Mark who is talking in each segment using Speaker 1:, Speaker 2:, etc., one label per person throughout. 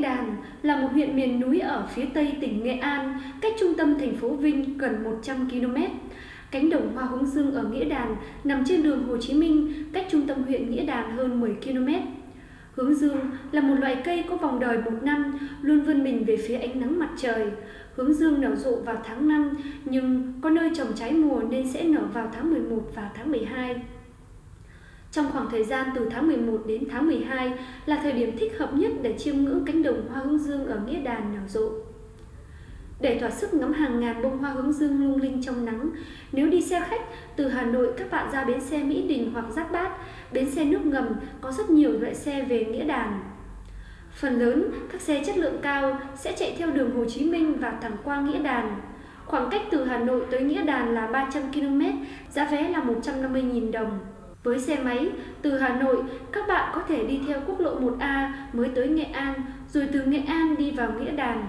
Speaker 1: Nghĩa Đàn là một huyện miền núi ở phía tây tỉnh Nghệ An, cách trung tâm thành phố Vinh gần 100 km. Cánh đồng hoa hướng dương ở Nghĩa Đàn nằm trên đường Hồ Chí Minh, cách trung tâm huyện Nghĩa Đàn hơn 10 km. Hướng dương là một loại cây có vòng đời một năm, luôn vươn mình về phía ánh nắng mặt trời. Hướng dương nở rộ vào tháng 5, nhưng có nơi trồng trái mùa nên sẽ nở vào tháng 11 và tháng 12. Trong khoảng thời gian từ tháng 11 đến tháng 12 là thời điểm thích hợp nhất để chiêm ngưỡng cánh đồng hoa hướng dương ở Nghĩa Đàn nở rộ. Để thỏa sức ngắm hàng ngàn bông hoa hướng dương lung linh trong nắng, nếu đi xe khách từ Hà Nội các bạn ra bến xe Mỹ Đình hoặc Giáp Bát, bến xe nước ngầm có rất nhiều loại xe về Nghĩa Đàn. Phần lớn các xe chất lượng cao sẽ chạy theo đường Hồ Chí Minh và thẳng qua Nghĩa Đàn. Khoảng cách từ Hà Nội tới Nghĩa Đàn là 300 km, giá vé là 150.000 đồng. Với xe máy, từ Hà Nội, các bạn có thể đi theo quốc lộ 1A mới tới Nghệ An, rồi từ Nghệ An đi vào Nghĩa Đàn.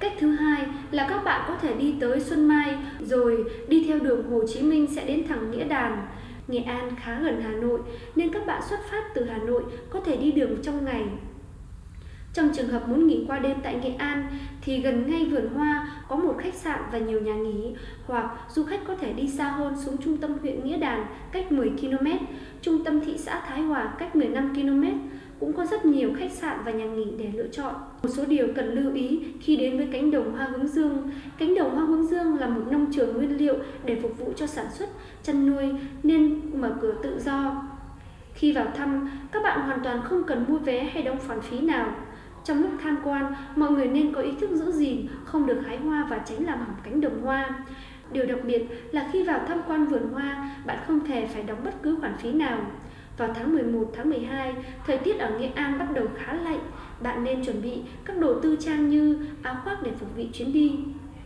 Speaker 1: Cách thứ hai là các bạn có thể đi tới Xuân Mai, rồi đi theo đường Hồ Chí Minh sẽ đến thẳng Nghĩa Đàn. Nghệ An khá gần Hà Nội, nên các bạn xuất phát từ Hà Nội có thể đi đường trong ngày. Trong trường hợp muốn nghỉ qua đêm tại Nghệ An thì gần ngay vườn hoa có một khách sạn và nhiều nhà nghỉ hoặc du khách có thể đi xa hơn xuống trung tâm huyện Nghĩa Đàn cách 10 km, trung tâm thị xã Thái Hòa cách 15 km. Cũng có rất nhiều khách sạn và nhà nghỉ để lựa chọn. Một số điều cần lưu ý khi đến với cánh đồng hoa hướng dương. Cánh đồng hoa hướng dương là một nông trường nguyên liệu để phục vụ cho sản xuất, chăn nuôi nên mở cửa tự do. Khi vào thăm, các bạn hoàn toàn không cần mua vé hay đóng khoản phí nào. Trong lúc tham quan, mọi người nên có ý thức giữ gìn, không được hái hoa và tránh làm hỏng cánh đồng hoa. Điều đặc biệt là khi vào tham quan vườn hoa, bạn không thể phải đóng bất cứ khoản phí nào. Vào tháng 11, tháng 12, thời tiết ở Nghệ An bắt đầu khá lạnh. Bạn nên chuẩn bị các đồ tư trang như áo khoác để phục vụ chuyến đi.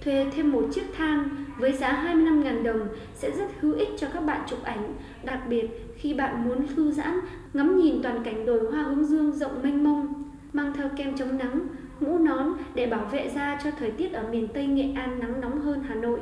Speaker 1: Thuê thêm một chiếc thang với giá 25.000 đồng sẽ rất hữu ích cho các bạn chụp ảnh, đặc biệt khi bạn muốn thư giãn, ngắm nhìn toàn cảnh đồi hoa hướng dương rộng mênh mông mang theo kem chống nắng, mũ nón để bảo vệ da cho thời tiết ở miền Tây Nghệ An nắng nóng hơn Hà Nội.